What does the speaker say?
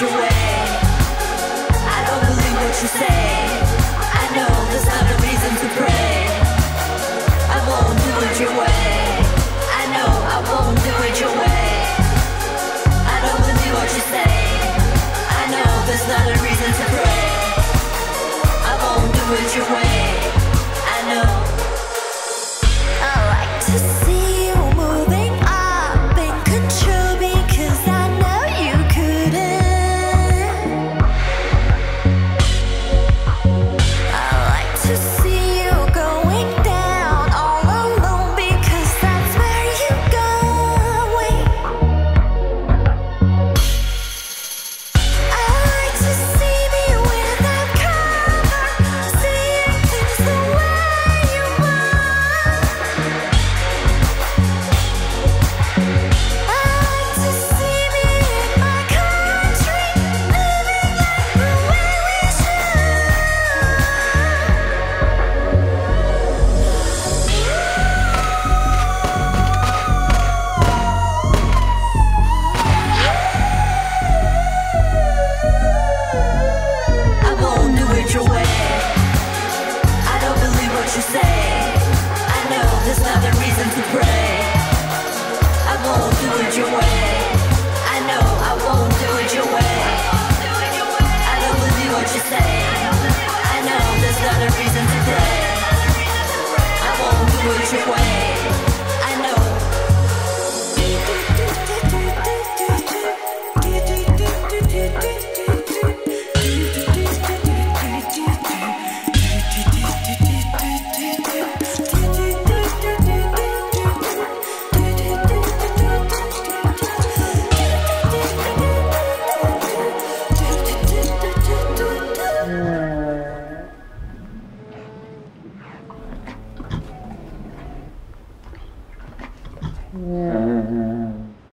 it